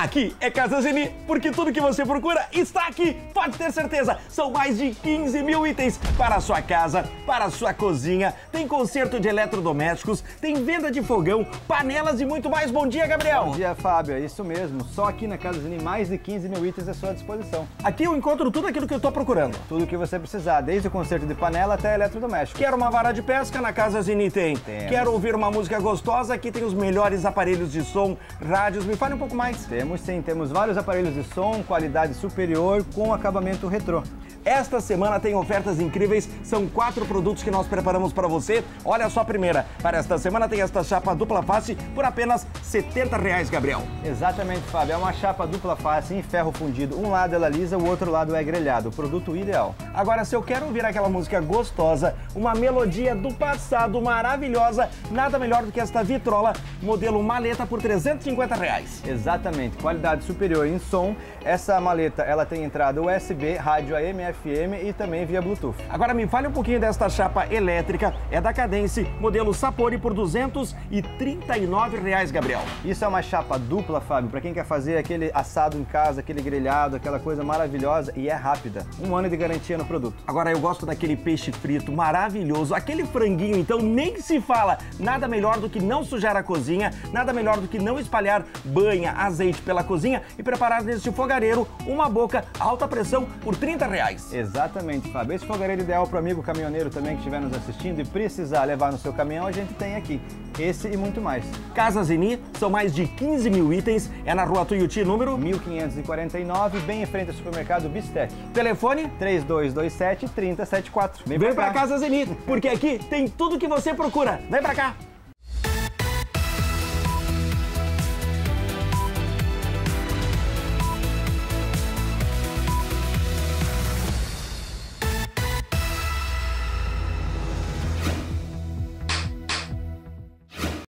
Aqui é Casa Zeni, porque tudo que você procura está aqui. Pode ter certeza, são mais de 15 mil itens para a sua casa, para a sua cozinha. Tem conserto de eletrodomésticos, tem venda de fogão, panelas e muito mais. Bom dia, Gabriel. Bom dia, Fábio. É isso mesmo. Só aqui na Casa Zeni, mais de 15 mil itens à sua disposição. Aqui eu encontro tudo aquilo que eu estou procurando. Tudo o que você precisar, desde o conserto de panela até eletrodoméstico. Quero uma vara de pesca? Na Casa Zeni tem. Temos. Quero ouvir uma música gostosa? Aqui tem os melhores aparelhos de som, rádios. Me fale um pouco mais. Temos sim, temos vários aparelhos de som, qualidade superior, com acabamento retrô. Esta semana tem ofertas incríveis, são quatro produtos que nós preparamos para você. Olha só a primeira, para esta semana tem esta chapa dupla face por apenas 70 reais, Gabriel. Exatamente, Fábio. É uma chapa dupla face em ferro fundido. Um lado ela lisa, o outro lado é grelhado. O produto ideal. Agora, se eu quero ouvir aquela música gostosa, uma melodia do passado maravilhosa, nada melhor do que esta vitrola, modelo maleta por 350 reais. Exatamente, qualidade superior em som. Essa maleta ela tem entrada USB, rádio AM, FM e também via Bluetooth. Agora me fale um pouquinho desta chapa elétrica, é da Cadence, modelo Sapori por 239 reais, Gabriel. Isso é uma chapa dupla, Fábio, para quem quer fazer aquele assado em casa, aquele grelhado, aquela coisa maravilhosa e é rápida. Um ano de garantia no produto. Agora eu gosto daquele peixe frito maravilhoso, aquele franguinho, então nem se fala. Nada melhor do que não sujar a cozinha, nada melhor do que não espalhar banha, azeite pela cozinha e preparar neste fogareiro uma boca alta pressão por 30 reais. Exatamente, Fábio. Esse fogareiro ideal para o amigo caminhoneiro também que estiver nos assistindo e precisar levar no seu caminhão, a gente tem aqui. Esse e muito mais. Casa Zeni, são mais de 15 mil itens, é na rua Tuiuti, número 1549, bem em frente ao supermercado Bistec. Telefone 3227 3074. Vem pra Casa Zeni, porque aqui tem tudo que você procura. Vem pra cá!